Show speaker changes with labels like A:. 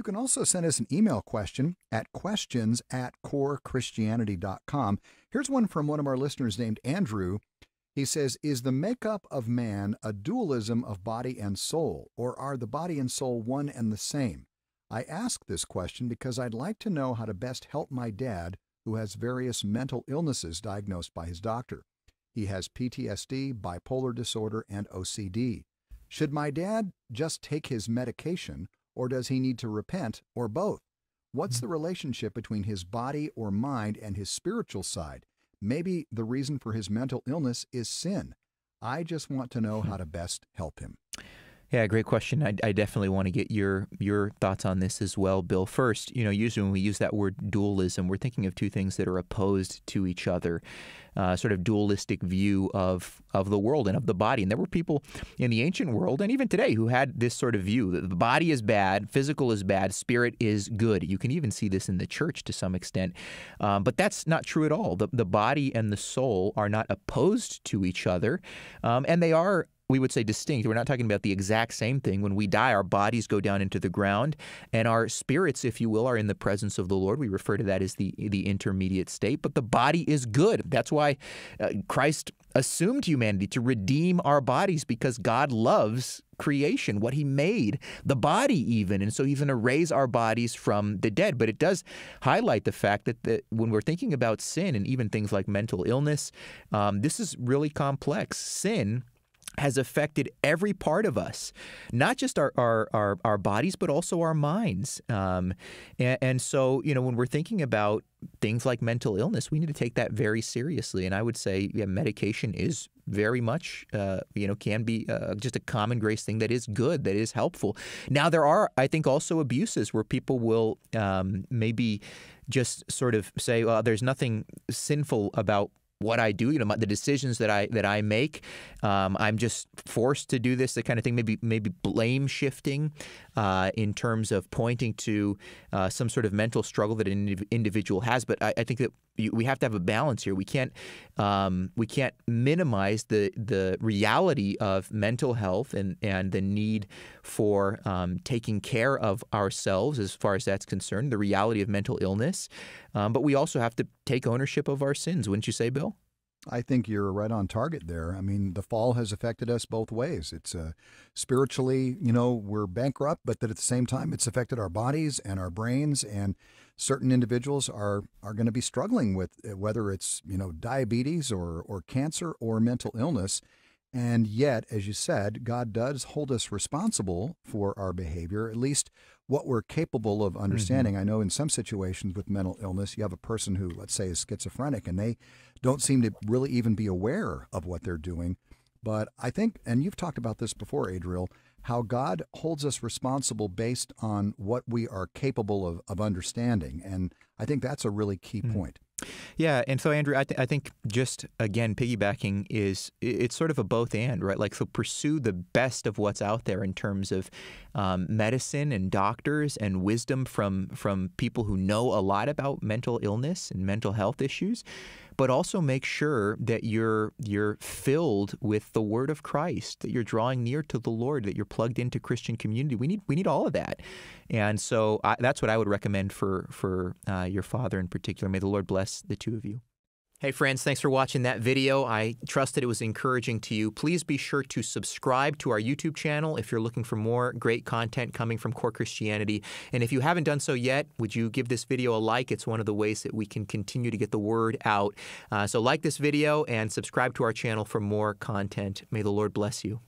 A: You can also send us an email question at questions at corechristianity.com. Here's one from one of our listeners named Andrew. He says, Is the makeup of man a dualism of body and soul, or are the body and soul one and the same? I ask this question because I'd like to know how to best help my dad, who has various mental illnesses diagnosed by his doctor. He has PTSD, bipolar disorder, and OCD. Should my dad just take his medication, or does he need to repent, or both? What's the mm-hmm. relationship between his body or mind and his spiritual side? Maybe the reason for his mental illness is sin. I just want to know how to best help him.
B: Yeah, great question. I, I, definitely want to get your your thoughts on this as well, Bill. First, you know, usually when we use that word dualism, we're thinking of two things that are opposed to each other, uh, sort of dualistic view of of the world and of the body. And there were people in the ancient world and even today who had this sort of view that the body is bad, physical is bad, spirit is good. You can even see this in the church to some extent, um, but that's not true at all. The the body and the soul are not opposed to each other, um, and they are we would say distinct. We're not talking about the exact same thing. When we die, our bodies go down into the ground, and our spirits, if you will, are in the presence of the Lord. We refer to that as the the intermediate state. But the body is good. That's why uh, Christ assumed humanity to redeem our bodies because God loves creation, what He made, the body even, and so He's going to raise our bodies from the dead. But it does highlight the fact that the, when we're thinking about sin and even things like mental illness, um, this is really complex. Sin has affected every part of us, not just our our, our, our bodies, but also our minds. Um, and, and, so, you know, when we're thinking about things like mental illness, we need to take that very seriously. And I would say, yeah, medication is very much, uh, you know, can be uh, just a common grace thing that is good, that is helpful. Now, there are, I think, also abuses where people will um, maybe just sort of say, well, there's nothing sinful about what I do, you know, my, the decisions that I that I make. Um, I'm just forced to do this, the kind of thing. Maybe maybe blame shifting uh, in terms of pointing to uh, some sort of mental struggle that an individual has. But I, I think that we have to have a balance here. We can't um, we can't minimize the the reality of mental health and and the need for um, taking care of ourselves as far as that's concerned. The reality of mental illness, um, but we also have to take ownership of our sins. Wouldn't you say, Bill?
A: I think you're right on target there. I mean, the fall has affected us both ways. It's uh, spiritually, you know, we're bankrupt, but at the same time, it's affected our bodies and our brains. And certain individuals are are going to be struggling with uh, whether it's you know diabetes or or cancer or mental illness. And yet, as you said, God does hold us responsible for our behavior, at least what we're capable of understanding. Mm-hmm. I know in some situations with mental illness, you have a person who, let's say, is schizophrenic and they don't seem to really even be aware of what they're doing. But I think, and you've talked about this before, Adriel, how God holds us responsible based on what we are capable of, of understanding. And I think that's a really key mm-hmm. point.
B: Yeah, and so Andrew, I, th- I think just again piggybacking is it's sort of a both and right. Like so, pursue the best of what's out there in terms of um, medicine and doctors and wisdom from from people who know a lot about mental illness and mental health issues, but also make sure that you're you're filled with the word of Christ, that you're drawing near to the Lord, that you're plugged into Christian community. We need we need all of that, and so I, that's what I would recommend for for uh, your father in particular. May the Lord bless the two of you. Hey friends, thanks for watching that video. I trust that it was encouraging to you. Please be sure to subscribe to our YouTube channel if you're looking for more great content coming from Core Christianity. And if you haven't done so yet, would you give this video a like? It's one of the ways that we can continue to get the word out. Uh, so like this video and subscribe to our channel for more content. May the Lord bless you.